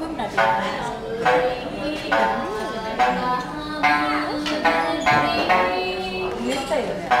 quân đã người ta